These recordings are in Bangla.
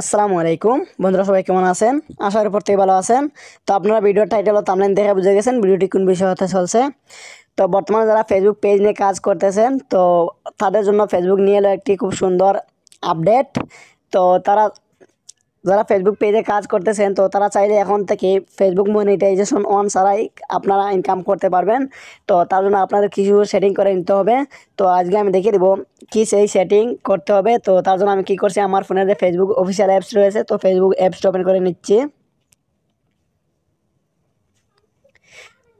আসসালামু আলাইকুম। বন্ধুরা, সবাই কেমন আছেন? আশা করি প্রত্যেকে ভালো আছেন। তো আপনারা ভিডিওর টাইটেল ও থাম্বনেল দেখে বুঝে গেছেন ভিডিওটি কোন বিষয় হতে চলছে। তো বর্তমানে যারা ফেসবুক পেজ নিয়ে কাজ করতেছেন, তো তাদের জন্য ফেসবুক নিয়ে এলো একটি খুব সুন্দর আপডেট তো তারা যারা ফেসবুক পেজে কাজ করতেছেন, তো তারা চাইলে এখন থেকে ফেসবুক মনিটাইজেশন অন ছাড়াই আপনারা ইনকাম করতে পারবেন। তো তার জন্য আপনাদের কিছু সেটিং করে নিতে হবে। তো আজকে আমি দেখিয়ে দেবো কি সেই সেটিং করতে হবে। তো তার জন্য আমি কি করছি, আমার ফোনে যে ফেসবুক অফিসিয়াল অ্যাপস রয়েছে, তো ফেসবুক অ্যাপসটা ওপেন করে নিচ্ছি।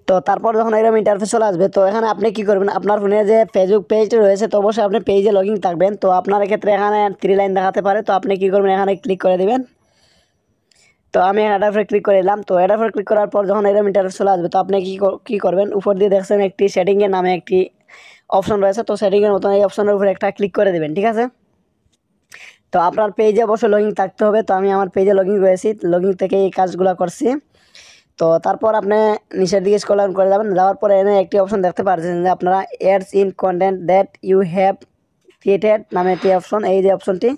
তো তারপর যখন এরকম ইন্টারফেস চলে আসবে, তো এখানে আপনি কি করবেন, আপনার ফোনে যে ফেসবুক পেজটা রয়েছে, তো অবশ্যই আপনি পেজে লগ থাকবেন। তো আপনার ক্ষেত্রে এখানে থ্রি লাইন দেখাতে পারে। তো আপনি কি করবেন, এখানে ক্লিক করে দেবেন। তো আমি উপরে ক্লিক করে দিলাম তো উপরে ক্লিক করার পর যখন এরকম ইন্টারফেস চলে আসবে, তো আপনি কী কী করবেন? উপর দিয়ে দেখছেন একটি সেটিংয়ের নামে একটি অপশন রয়েছে। তো সেটিংয়ের মতন এই অপশনের উপরে একটা ক্লিক করে দেবেন, ঠিক আছে? তো আপনার পেজে অবশ্যই লগ থাকতে হবে। তো আমি আমার পেজে লগ করেছি। লগ থেকে এই কাজগুলো করছি। তো তারপর আপনি নিচের দিকে স্কল করে যাবেন। যাওয়ার পরে এনে একটি অপশন দেখতে পাচ্ছেন যে আপনারা ads in content that you have created নামে একটি অপশন এই যে অপশনটি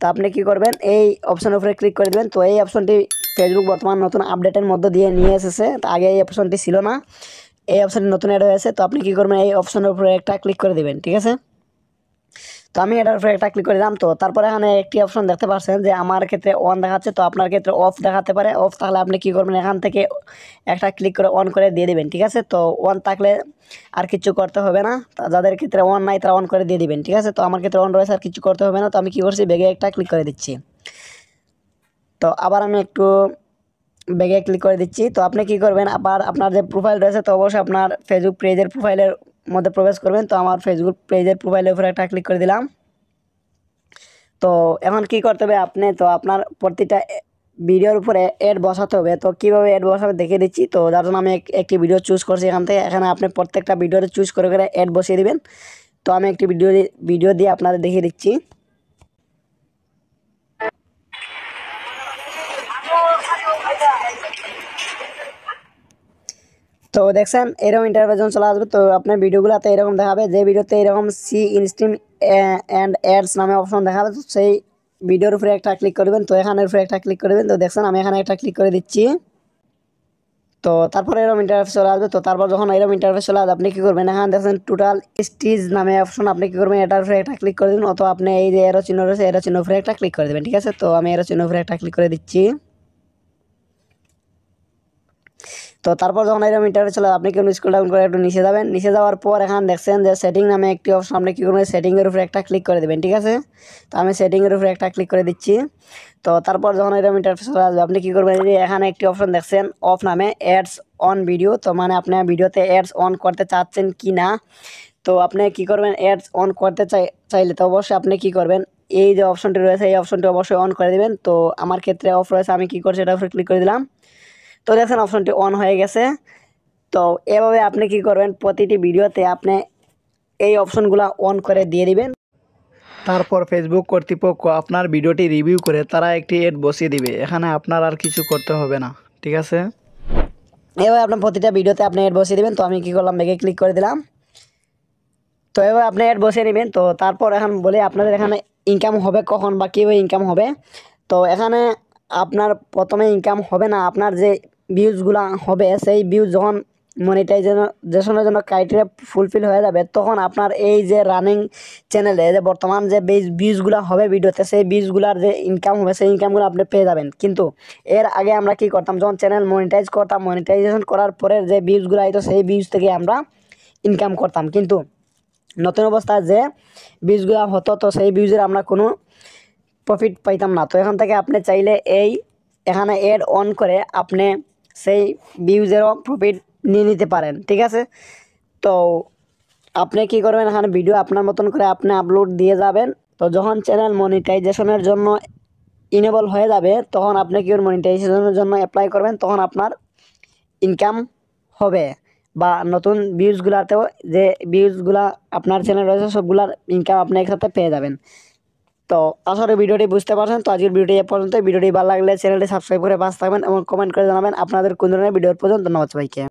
তো আপনি কি করবেন? এই অপশনের উপরে ক্লিক করে দেবেন। তো এই অপশনটি ফেসবুক বর্তমান নতুন আপডেটের মধ্য দিয়ে নিয়ে এসেছে। আগে এই অপশনটি ছিল না। এই অপশনটি নতুন অ্যাড হয়েছে তো আপনি কি করবেন? এই অপশনের উপরে একটা ক্লিক করে দেবেন। ঠিক আছে? তো আমি এটার উপরে একটা ক্লিক করে দিলাম তো। তারপরে এখানে একটি অপশন দেখতে পাচ্ছেন যে আমার ক্ষেত্রে অন দেখাচ্ছে, তো আপনার ক্ষেত্রে অফ দেখাতে পারে। অফ থাকলে আপনি কী করবেন? এখান থেকে একটা ক্লিক করে অন করে দিয়ে দেবেন, ঠিক আছে? তো অন থাকলে আর কিছু করতে হবে না। যাদের ক্ষেত্রে অন নাই, তারা অন করে দিয়ে দিবেন, ঠিক আছে? তো আমার ক্ষেত্রে অন রয়েছে, আর কিছু করতে হবে না। তো আমি কী করছি? বেগে একটা ক্লিক করে দিচ্ছি। তো আবার আমি একটু ব্যাগে ক্লিক করে দিচ্ছি। তো আপনি কি করবেন? আবার আপনার যে প্রোফাইল রয়েছে, তো অবশ্যই আপনার ফেসবুক পেজের প্রোফাইলের মধ্যে প্রবেশ করবেন। তো আমার ফেসবুক পেজের প্রোফাইলের উপরে একটা ক্লিক করে দিলাম। তো এখন কি করতে হবে আপনি? তো আপনার প্রতিটা ভিডিওর উপরে অ্যাড বসাতে হবে। তো কীভাবে অ্যাড বসাবে দেখিয়ে দিচ্ছি। তো যার জন্য আমি একটি ভিডিও চুজ করছি এখান থেকে। এখানে আপনি প্রত্যেকটা ভিডিওতে চুজ করে করে অ্যাড বসিয়ে দেবেন। তো আমি একটি ভিডিও ভিডিও দিয়ে আপনাদের দেখিয়ে দিচ্ছি। তো দেখছেন, এরকম ইন্টারভেশন চলে আসবে, তো আপনার ভিডিওগুলোতে এরকম দেখাবে, যে ভিডিওতে এরকম সি ইনস্ট্রিম অ্যান্ড অ্যাডস নামে অপশন দেখাবে, তো সেই ভিডিওর উপরে একটা ক্লিক করবেন, তো এখানের উপরে একটা ক্লিক করবেন, তো দেখছেন, আমি এখানে একটা ক্লিক করে দিচ্ছি। তো তারপরে এরকম ইন্টারফেস চলে আসবে, তো তারপর যখন এরকম ইন্টারফেস চলে আসবে, আপনি কী করবেন? এখানে দেখছেন টোটাল স্টিজ নামে অপশন আপনি কী করবেন? এটার উপরে একটা ক্লিক করে দিন, অথবা আপনি এই যে এরো চিহ্ন রয়েছে এরো চিহ্ন উপরে একটা ক্লিক করে দেবেন, ঠিক আছে? তো আমি এরো চিহ্ন উপরে একটা ক্লিক করে দিচ্ছি। তো তারপর যখন এরকম ইন্টারভিউ চলে আপনি কেউ স্কুল ডাউন করে একটু নিচে যাবেন? নিচে যাওয়ার পর এখানে দেখছেন যে সেটিং নামে একটি অপশন আপনি কী করবেন সেটিংয়ের উপরে একটা ক্লিক করে দেবেন, ঠিক আছে? তো আমি সেটিংয়ের উপরে একটা ক্লিক করে দিচ্ছি। তো তারপর যখন এরকম ইন্টারফেস চলে আসবে, আপনি কী করবেন? এখানে একটি অপশন দেখছেন অফ নামে অ্যাডস অন ভিডিও তো মানে আপনি ভিডিওতে অ্যাডস অন করতে চাচ্ছেন কি না? তো আপনি কী করবেন? অ্যাডস অন করতে চাই, চাইলে তো অবশ্যই আপনি কী করবেন? এই যে অপশনটি রয়েছে, এই অপশনটি অবশ্যই অন করে দেবেন। তো আমার ক্ষেত্রে অফ রয়েছে, আমি কী করছি, এটার উপরে ক্লিক করে দিলাম। তো দেখেন অপশনটি অন হয়ে গেছে। তো এভাবে আপনি কি করবেন? প্রতিটি ভিডিওতে আপনি এই অপশনগুলো অন করে দিয়ে দিবেন। তারপর ফেসবুক কর্তৃপক্ষ আপনার ভিডিওটি রিভিউ করে তারা একটি এড বসিয়ে দিবে। এখানে আপনার আর কিছু করতে হবে না ঠিক আছে? এভাবে আপনার প্রতিটা ভিডিওতে আপনি এড বসিয়ে দেবেন। তো আমি কি করলাম? ব্যাগে ক্লিক করে দিলাম। তো এবার আপনি এড বসিয়ে নেবেন। তো তারপর এখন বলে আপনাদের এখানে ইনকাম হবে কখন বা কীভাবে ইনকাম হবে? তো এখানে আপনার প্রথমে ইনকাম হবে না আপনার যে ভিউজগুলো হবে। সেই ভিউজ যখন মনিটাইজেশনের জন্য ক্রাইটেরিয়া ফুলফিল হয়ে যাবে, তখন আপনার এই যে রানিং চ্যানেলে যে বর্তমান যে বেজ ভিউজগুলো হবে ভিডিওতে সেই ভিউজগুলোর যে ইনকাম হবে, সেই ইনকামগুলো আপনি পেয়ে যাবেন। কিন্তু এর আগে আমরা কি করতাম? যখন চ্যানেল মনিটাইজ করতাম মনিটাইজেশন করার পরে যে ভিউজগুলো আইতো, সেই ভিউজ থেকে আমরা ইনকাম করতাম। কিন্তু নতুন অবস্থায় যে ভিউজগুলো হতো, তো সেই ভিউজের আমরা কোনো প্রফিট পাইতাম না। তো এখান থেকে আপনি চাইলে এই এখানে এড অন করে আপনি সেই ভিউজেরও প্রফিট নিয়ে নিতে পারেন, ঠিক আছে? তো আপনি কি করবেন? এখানে ভিডিও আপনার মতন করে আপনি আপলোড দিয়ে যাবেন। তো যখন চ্যানেল মনিটাইজেশনের জন্য ইনেবল হয়ে যাবে, তখন আপনি কি মনিটাইজেশনের জন্য অ্যাপ্লাই করবেন, তখন আপনার ইনকাম হবে। বা নতুন ভিউজগুলাতেও যে ভিউজগুলা আপনার চ্যানেল রয়েছে, সবগুলার ইনকাম আপনি একসাথে পেয়ে যাবেন। তো আসলে ভিডিওটি বুঝতে পারছেন। তো আজকের ভিডিওটি এ পর্যন্ত ভিডিওটি ভালো লাগলে চ্যানেলটি সাবস্ক্রাইব করে পাশ থাকবেন এবং কমেন্ট করে জানাবেন আপনাদের কোন ধরনের ভিডিওর পর্যন্ত ধন্যবাদ সবাইকে।